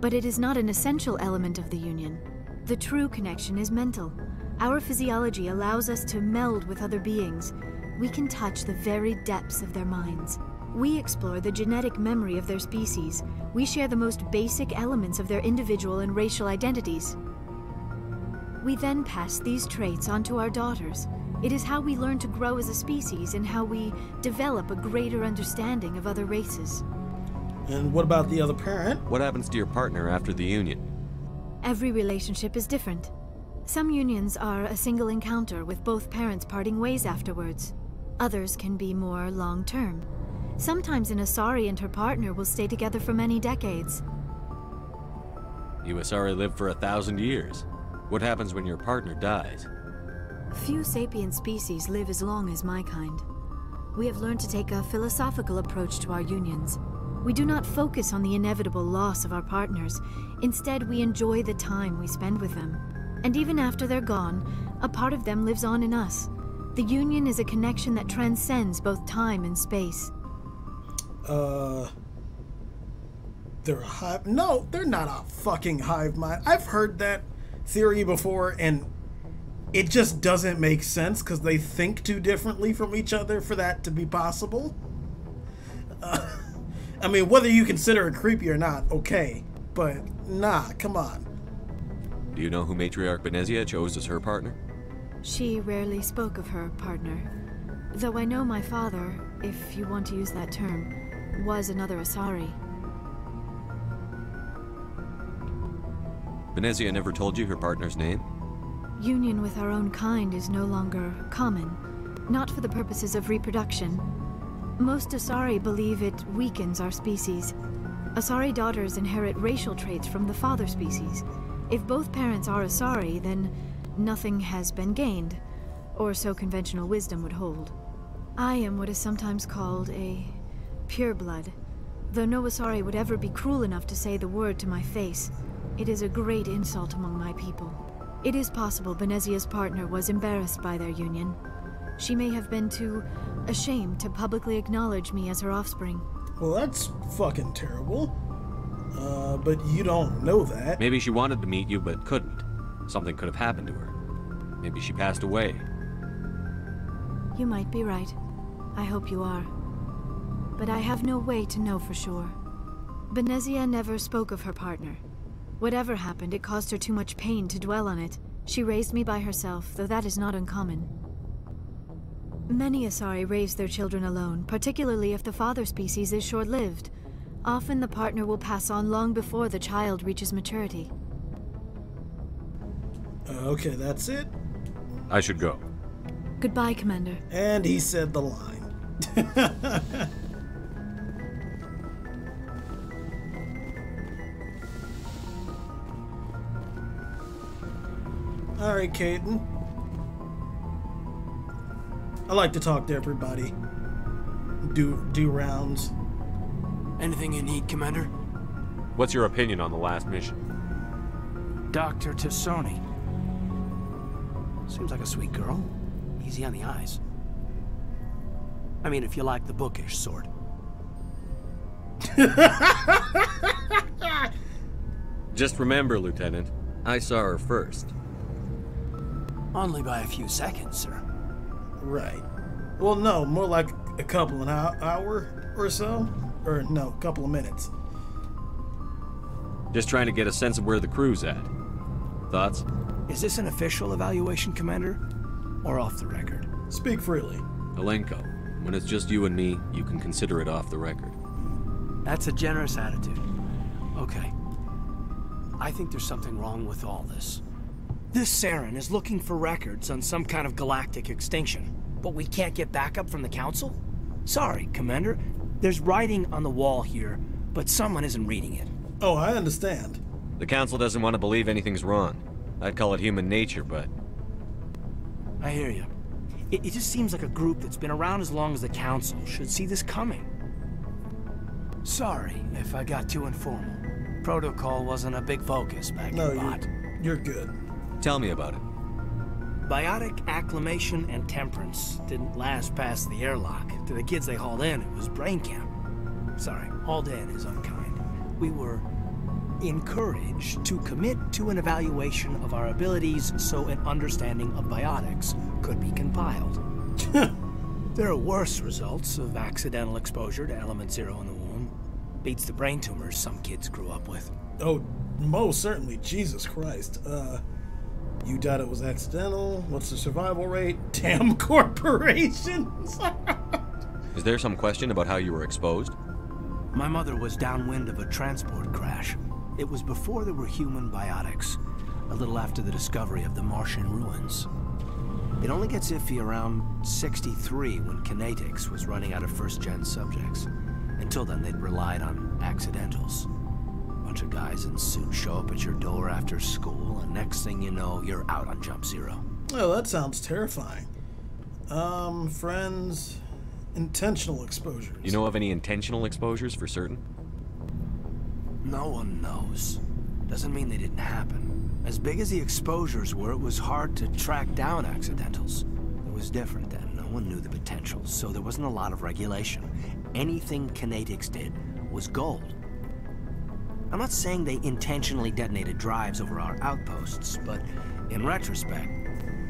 but it is not an essential element of the union. The true connection is mental. Our physiology allows us to meld with other beings. We can touch the very depths of their minds. We explore the genetic memory of their species. We share the most basic elements of their individual and racial identities. We then pass these traits on to our daughters. It is how we learn to grow as a species and how we develop a greater understanding of other races.
And what about the other parent?
What happens to your partner after the union?
Every relationship is different. Some unions are a single encounter with both parents parting ways afterwards. Others can be more long term. Sometimes an Asari and her partner will stay together for many decades.
You Asari live for a thousand years. What happens when your partner dies?
Few sapient species live as long as my kind. We have learned to take a philosophical approach to our unions. We do not focus on the inevitable loss of our partners. Instead, we enjoy the time we spend with them. And even after they're gone, a part of them lives on in us. The union is a connection that transcends both time and space.
Uh. They're a hive. No, they're not a fucking hive mind. I've heard that theory before, and it just doesn't make sense because they think too differently from each other for that to be possible. Uh, [laughs] I mean, whether you consider it creepy or not, okay. But nah, come on.
Do you know who Matriarch Benezia chose as her partner?
She rarely spoke of her partner. Though I know my father, if you want to use that term, was another Asari.
Benezia never told you her partner's name?
Union with our own kind is no longer common, not for the purposes of reproduction. Most Asari believe it weakens our species. Asari daughters inherit racial traits from the father species. If both parents are Asari, then nothing has been gained, or so conventional wisdom would hold. I am what is sometimes called a pureblood. Though no Asari would ever be cruel enough to say the word to my face, it is a great insult among my people. It is possible Benezia's partner was embarrassed by their union. She may have been too ashamed to publicly acknowledge me as her offspring.
Well, that's fucking terrible. Uh, but you don't know that.
Maybe she wanted to meet you but couldn't. Something could have happened to her. Maybe she passed away.
You might be right. I hope you are. But I have no way to know for sure. Benezia never spoke of her partner. Whatever happened, it caused her too much pain to dwell on it. She raised me by herself, though that is not uncommon. Many Asari raise their children alone, particularly if the father species is short-lived. Often the partner will pass on long before the child reaches maturity.
Okay, that's it.
I should go.
Goodbye, Commander.
And he said the line. [laughs] Alright, Kaidan. I like to talk to everybody. Do do rounds.
Anything you need, Commander?
What's your opinion on the last mission?
Dr. T'Soni. Seems like a sweet girl. Easy on the eyes. I mean, if you like the bookish sort. [laughs] [laughs]
Just remember, Lieutenant, I saw her first.
Only by a few seconds, sir.
Right. Well, no, more like a couple an hour or so. Or no, a couple of minutes.
Just trying to get a sense of where the crew's at. Thoughts?
Is this an official evaluation, Commander? Or off the record?
Speak freely.
Alenko, when it's just you and me, you can consider it off the record.
That's a generous attitude. Okay. I think there's something wrong with all this. This Saren is looking for records on some kind of galactic extinction. But we can't get backup from the Council? Sorry, Commander. There's writing on the wall here, but someone isn't reading it.
Oh, I understand.
The Council doesn't want to believe anything's wrong. I'd call it human nature, but...
I hear you. It, it just seems like a group that's been around as long as the Council should see this coming. Sorry if I got too informal. Protocol wasn't a big focus back
No,
in
you're,
BAaT.
you're good.
Tell me about it.
Biotic acclimation and temperance didn't last past the airlock. To the kids they hauled in, it was brain camp. Sorry, hauled in is unkind. We were encouraged to commit to an evaluation of our abilities so an understanding of biotics could be compiled. [laughs] there are worse results of accidental exposure to element zero in the womb. Beats the brain tumors some kids grew up with.
Oh, most certainly. Jesus Christ. Uh, you doubt it was accidental? What's the survival rate? [laughs] Damn corporations! [laughs]
Is there some question about how you were exposed?
My mother was downwind of a transport crash. It was before there were human biotics, a little after the discovery of the Martian ruins. It only gets iffy around 63 when Conatix was running out of first-gen subjects. Until then, they'd relied on accidentals. Bunch of guys in suits show up at your door after school, and next thing you know, you're out on Jump Zero.
oh, that sounds terrifying. Um, friends, intentional exposures.
You know of any intentional exposures for certain?
No one knows. Doesn't mean they didn't happen. As big as the exposures were, it was hard to track down accidentals. It was different then. No one knew the potential, so there wasn't a lot of regulation. Anything Conatix did was gold. I'm not saying they intentionally detonated drives over our outposts, but in retrospect,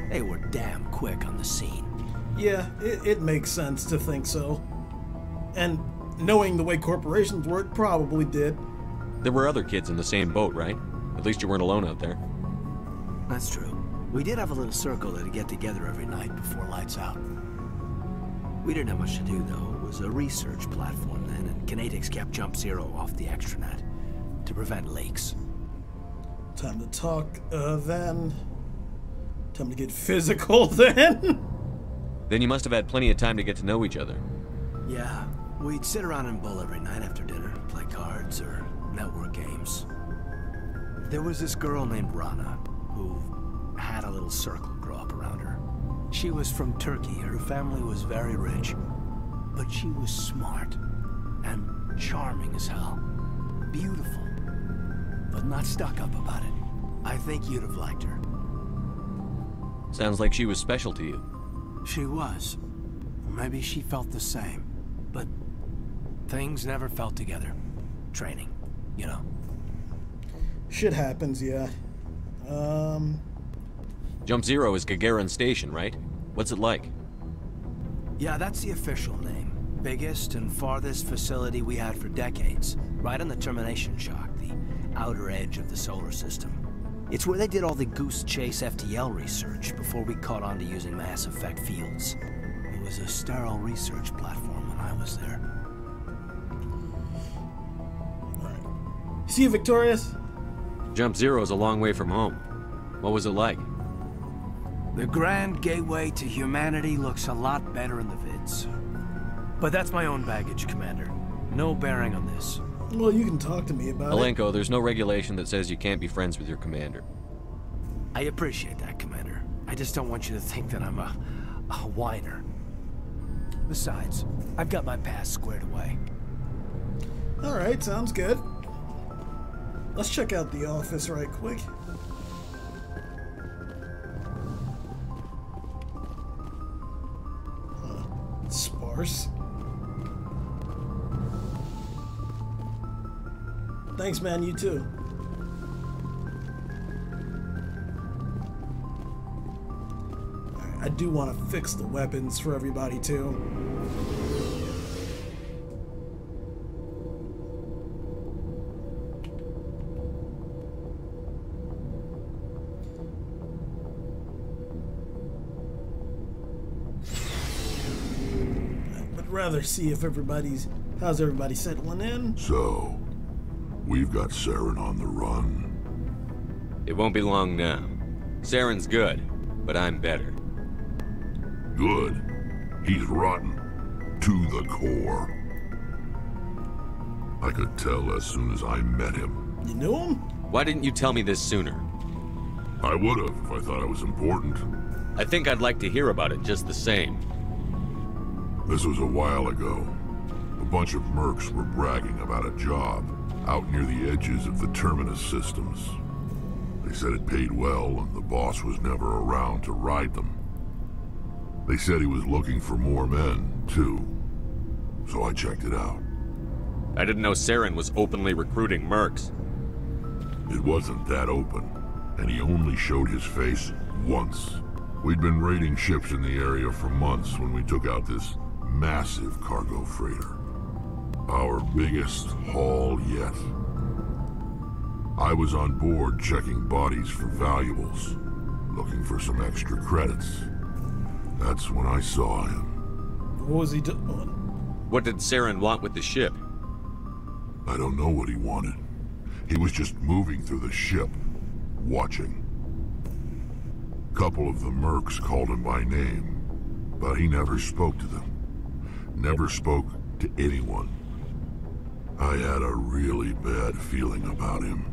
they were damn quick on the scene.
Yeah, it, it makes sense to think so. And knowing the way corporations work probably did.
There were other kids in the same boat, right? At least you weren't alone out there.
That's true. We did have a little circle that'd get together every night before lights out. We didn't have much to do, though. It was a research platform then, and Conatix kept Jump Zero off the extranet to prevent leaks.
Time to talk, uh, then. Time to get physical, [laughs] then.
Then you must have had plenty of time to get to know each other.
Yeah, we'd sit around and bowl every night after dinner, play cards or network games. There was this girl named Rahna, who had a little circle grow up around her. She was from Turkey, her family was very rich, but she was smart and charming as hell. Beautiful, but not stuck up about it. I think you'd have liked her.
Sounds like she was special to you.
She was. Maybe she felt the same. But things never felt together. Training, you know.
Shit happens, yeah. Um,
Jump Zero is Gagarin Station, right? What's it like?
Yeah, that's the official name. Biggest and farthest facility we had for decades. Right on the termination shock, the outer edge of the solar system. It's where they did all the Goose Chase FTL research before we caught on to using mass effect fields. It was a sterile research platform when I was there.
see you, Victorious?
Jump Zero is a long way from home. What was it like?
The grand gateway to humanity looks a lot better in the vids. But that's my own baggage, Commander. No bearing on this.
Well, you can talk to me about it.
Alenko, there's no regulation that says you can't be friends with your commander.
I appreciate that, Commander. I just don't want you to think that I'm a, a whiner. Besides, I've got my past squared away.
Alright, sounds good. Let's check out the office right quick. Uh, sparse. Thanks, man. You too. I do want to fix the weapons for everybody too. I'd rather see if everybody's how's everybody settling in.
So, we've got Saren on the run.
It won't be long now. Saren's good, but I'm better.
Good. He's rotten. To the core. I could tell as soon as I met him.
You knew him?
Why didn't you tell me this sooner?
I would have if I thought I was important.
I think I'd like to hear about it just the same.
This was a while ago. A bunch of mercs were bragging about a job out near the edges of the Terminus systems. They said it paid well and the boss was never around to ride them. They said he was looking for more men, too. So I checked it out.
I didn't know Saren was openly recruiting mercs.
It wasn't that open, and he only showed his face once. We'd been raiding ships in the area for months when we took out this massive cargo freighter. Our biggest haul yet. I was on board checking bodies for valuables, looking for some extra credits. That's when I saw him.
What was he doing?
What did Saren want with the ship?
I don't know what he wanted. He was just moving through the ship, watching. A Couple of the mercs called him by name, but he never spoke to them. Never spoke to anyone. I had a really bad feeling about him,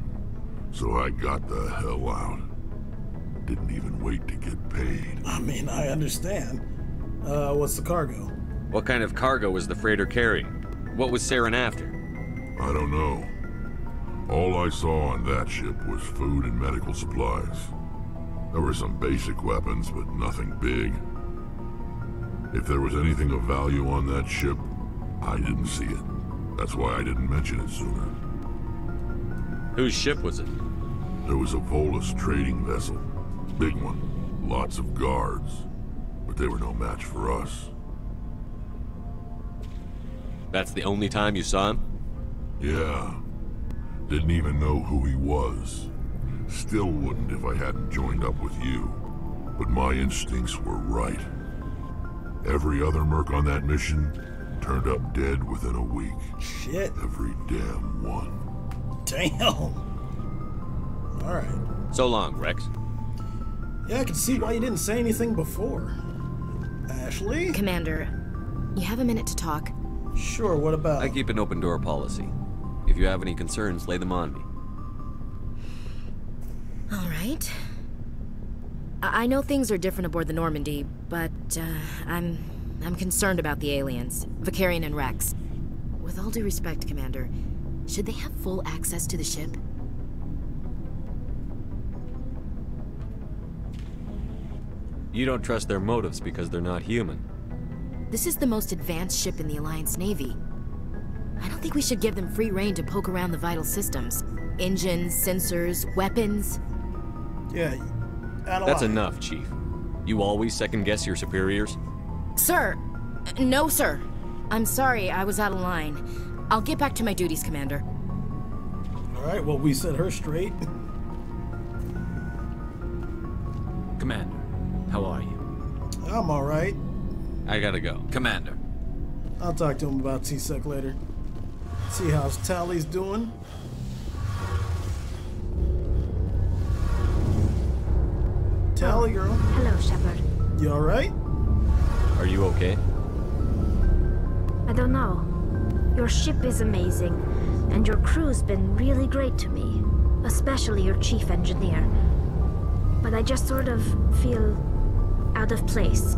so I got the hell out. Didn't even wait to get paid.
I mean, I understand. Uh, what's the cargo?
What kind of cargo was the freighter carrying? What was Saren after?
I don't know. All I saw on that ship was food and medical supplies. There were some basic weapons, but nothing big. If there was anything of value on that ship, I didn't see it. That's why I didn't mention it sooner.
Whose ship was it?
There was a Volus trading vessel. Big one. Lots of guards. But they were no match for us.
That's the only time you saw him?
Yeah. Didn't even know who he was. Still wouldn't if I hadn't joined up with you. But my instincts were right. Every other merc on that mission turned up dead within a week.
Shit.
Every damn one.
Damn. Alright.
So long, Rex.
Yeah, I can see why you didn't say anything before. Ashley?
Commander, you have a minute to talk?
Sure, what about?
I keep an open door policy. If you have any concerns, lay them on me.
All right. I, I know things are different aboard the Normandy, but uh, I'm I'm concerned about the aliens, Vakarian and Rex. With all due respect, Commander, should they have full access to the ship?
You don't trust their motives because they're not human.
This is the most advanced ship in the Alliance Navy. I don't think we should give them free rein to poke around the vital systems. Engines, sensors, weapons.
Yeah,
That's enough, Chief. You always second-guess your superiors?
Sir! No, sir. I'm sorry, I was out of line. I'll get back to my duties, Commander.
Alright, well, we set her straight.
Commander, how are you?
I'm alright.
I gotta go.
Commander.
I'll talk to him about C-Sec later. See how Tali's doing. Tali, girl.
Hello, Shepard.
You alright?
Are you okay?
I don't know. Your ship is amazing, and your crew's been really great to me, especially your chief engineer. But I just sort of feel out of place.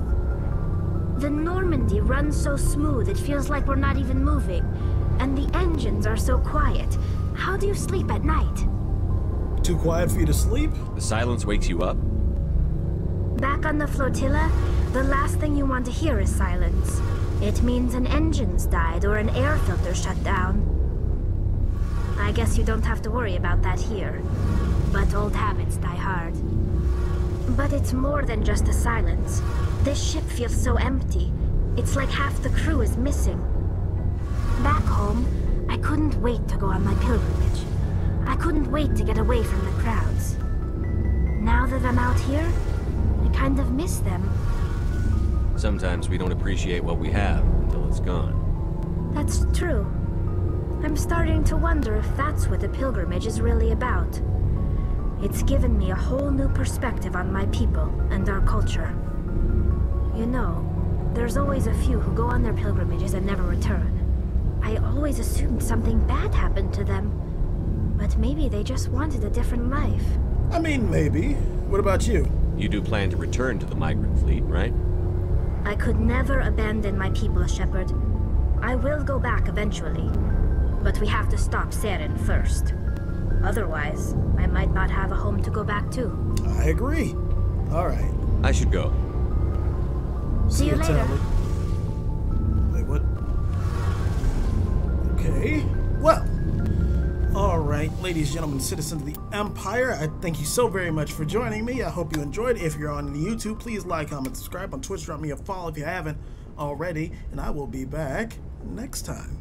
The Normandy runs so smooth, it feels like we're not even moving. And the engines are so quiet. How do you sleep at night?
Too quiet for you to sleep?
The silence wakes you up?
Back on the flotilla, the last thing you want to hear is silence. It means an engine's died or an air filter shut down. I guess you don't have to worry about that here. But old habits die hard. But it's more than just the silence. This ship feels so empty. It's like half the crew is missing. Back home, I couldn't wait to go on my pilgrimage. I couldn't wait to get away from the crowds. Now that I'm out here, I kind of miss them.
Sometimes we don't appreciate what we have until it's gone.
That's true. I'm starting to wonder if that's what the pilgrimage is really about. It's given me a whole new perspective on my people and our culture. You know, there's always a few who go on their pilgrimages and never return. I always always assumed something bad happened to them. But maybe they just wanted a different life.
I mean, maybe. What about you?
You do plan to return to the migrant fleet, right?
I could never abandon my people, Shepard. I will go back eventually. But we have to stop Saren first. Otherwise, I might not have a home to go back to.
I agree. All right.
I should go.
See you later.
Tali. Wait, what? Okay right, ladies, gentlemen, citizens of the Empire, I thank you so very much for joining me. I hope you enjoyed. If you're on YouTube, please like, comment, subscribe. On Twitch, drop me a follow if you haven't already. And I will be back next time.